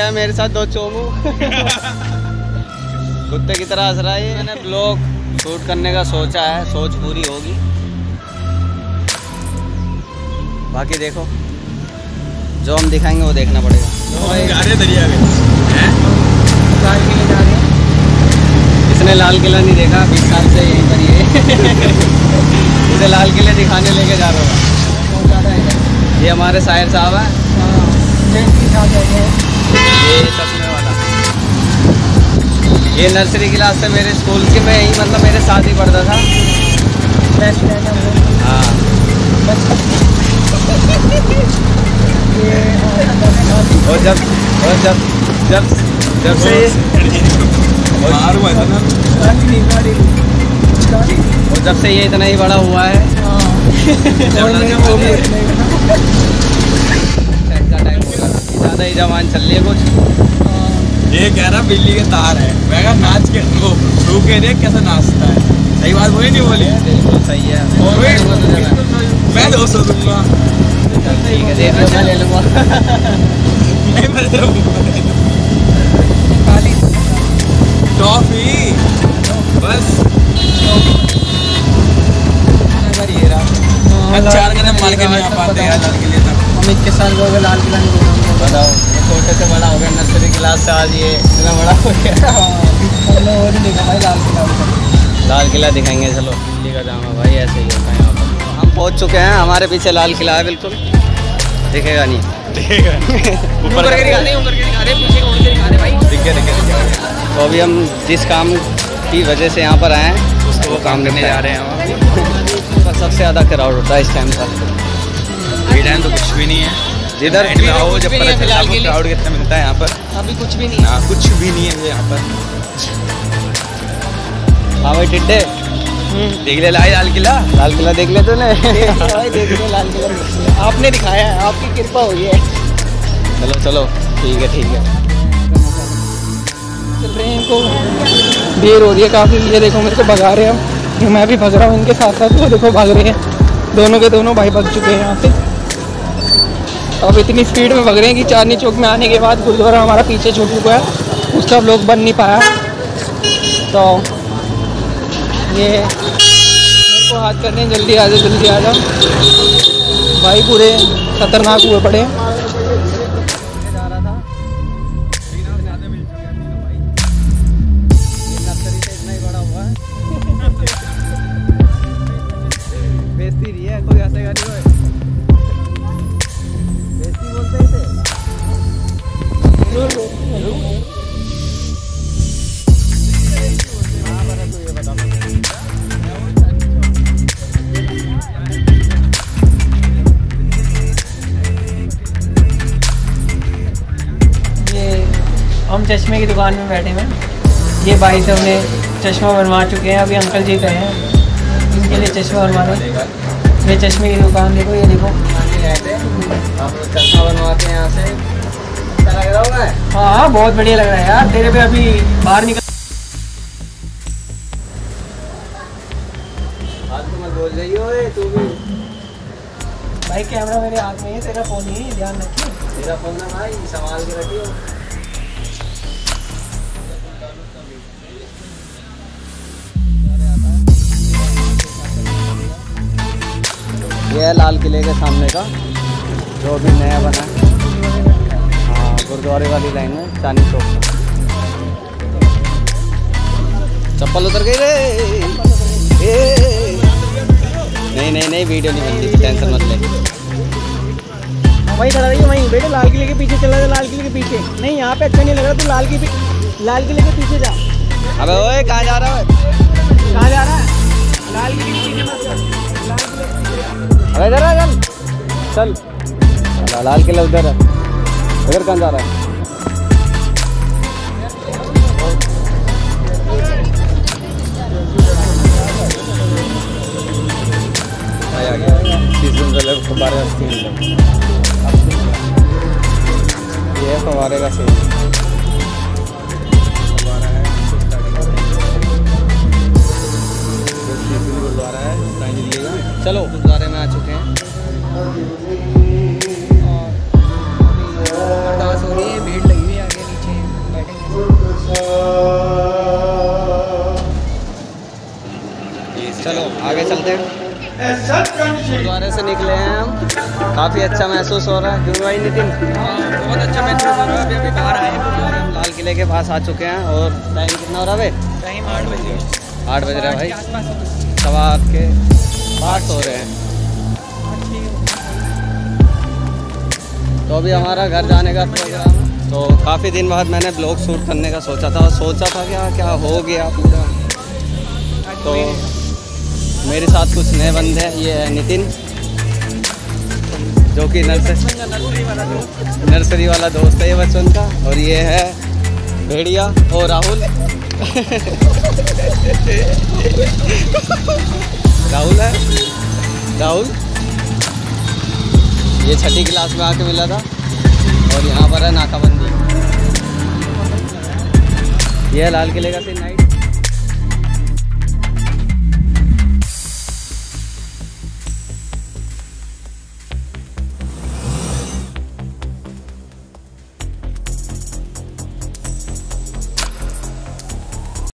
ये है मेरे साथ दो चोमू। कुत्ते की तरह हंस रहा है मैंने ब्लॉग शूट करने का सोचा है। सोच पूरी होगी। बाकी देखो। जो हम दिखाएँगे वो देखना पड़ेगा। जा रहे दरिया में। लाल किले जा रहे हैं। इसने लाल किला नहीं देखा। बीस साल से यहीं पर ही है। इसे लाल किले दिखाने लेके जा रहा हूँ। बहुत ज़्यादा है। ये हमारे शायर साहब हैं। ये चश्मे वाला ये नर्सरी क्लास से मेरे स्कूल के में ही मतलब मेरे साथ ही पढ़ता था। है हाँ। और जब और जब जब जब से बाहर हुआ था ना? और जब से ये इतना ही बड़ा हुआ है ज़्यादा ही जवान चल रही है कुछ। ये कह रहा बिल्ली के तार है। मैं कहा नाच के वो रू के देख कैसे नाचता है। सही बात वही नहीं बोली? बिल्कुल सही है। मैं दो सौ दूँगा। ठीक है दे दो ले लूँगा। नहीं मैं दे खाली टॉफी। बस। चार कदम मार के नहीं आ पाते यार लाल किले तक अमित के साथ गए लाल किला नहीं बताओ छोटे से बड़ा हो गया नर्सरी क्लास से आज ये इतना बड़ा हो गया। हमने वो देखा भाई लाल किला लाल किला दिखाएँगे चलो। दिल्ली का जामा भाई ऐसे ही होता है यहाँ पर। हम पहुँच चुके हैं हमारे पीछे लाल किला है बिल्कुल। दिखेगा नहीं। देखेगा ऊपर दिखा। के दिखा दे पीछे उड़ के दिखा दे भाई। दिखे दिखे दिखे। तो अभी हम जिस काम की वजह से यहाँ पर आए हैं उसको वो काम करने जा रहे हैं पर सबसे ज़्यादा क्राउड होता है इस टाइम पर। ये टाइम तो कुछ भी नहीं है। जिधर नाइट आओ जब पता चलता के है लिए। क्राउड कितना मिलता है यहाँ पर। अभी कुछ भी नहीं हाँ। कुछ भी नहीं है यहाँ पर। हाँ भाई टिड्डे। देख ले लाई लाल किला। लाल किला देख ले तूने? भाई देख रहे लाल किला आपने दिखाया है आपकी कृपा हुई है। चलो चलो। ठीक है ठीक है। चल रहे हैं इनको। देर हो रही है काफ़ी ये देखो मेरे को भगा रहे हैं। मैं भी भग रहा हूँ इनके साथ साथ वो देखो भाग रहे हैं। दोनों के दोनों भाई भग चुके हैं यहाँ से अब इतनी स्पीड में भग रहे हैं कि चांदनी चौक में आने के बाद गुरुद्वारा हमारा पीछे छूट चुका है। उसका लोग बन नहीं पाया। तो ये मेरे को हाथ करने जल्दी आ जाओ, जल्दी आ जाओ। भाई पूरे खतरनाक हुए पड़े हम चश्मे की दुकान में बैठे हैं। ये भाई साहब ने चश्मा बनवा चुके हैं। अभी अंकल जी गए हैं। इनके लिए चश्मा बनवा रहे ये चश्मे की दुकान देखो, ये देखो। चश्मा बनवाते हैं यहाँ से हाँ बहुत बढ़िया लग रहा है यार। तेरे पे अभी बाहर निकल तो भी भाई कैमरा मेरे हाथ में है, तेरा फ़ोन ही ध्यान रखिए। तेरा फ़ोन ना भाई, संभाल के रखियो। ये है लाल किले के सामने का जो अभी नया बना है। हाँ गुरुद्वारे वाली लाइन में चांदी चौक का चप्पल उतर गई रे। नहीं नहीं नहीं वीडियो नहीं बनती टेंशन मत ले। वहीं खड़ा रहिए वहीं। बेटे लाल किले के पीछे चला जा लाल किले के पीछे। नहीं यहाँ पे अच्छा नहीं लग रहा तू लाल किले लाल किले के पीछे जा। अबे ओए कहाँ जा रहा है? कहाँ जा रहा है? लाल किले के पीछे मत लाल किले के पीछे जा। अरे इधर आ, चल। चल। साला लाल किला उधर है। इधर कहाँ जा रहा है? ये फवारे का सीन। गुरुद्वारा है चलो। गुरुद्वारे में आ चुके हैं। अरदास हो रही है भीड़ लगी हुई आगे नीचे चलो आगे चलते हैं। गुरुद्वारे से निकले हैं हम। काफ़ी अच्छा महसूस हो रहा है। क्यों भाई नितिन बहुत अच्छा महसूस हो रहा है। अभी अभी बाहर आए हम लाल किले के पास आ चुके हैं और टाइम कितना हो रहा है टाइम आठ बजे। आठ बज रहा भाई। सवा आपके पास हो रहे हैं। तो अभी हमारा घर जाने का प्रोग्राम है। तो काफ़ी दिन बाद मैंने ब्लॉग शूट करने का सोचा था और सोचा था क्या क्या हो गया पूरा। तो मेरे साथ कुछ नए बंदे हैं, ये है नितिन, जो कि नर्सरी नर्सरी वाला दोस्त है ये बचपन का, और ये है भेड़िया और राहुल। राहुल है? राहुल? ये छठी क्लास में आके मिला था और यहाँ पर है नाकाबंदी। ये लाल किले का सीन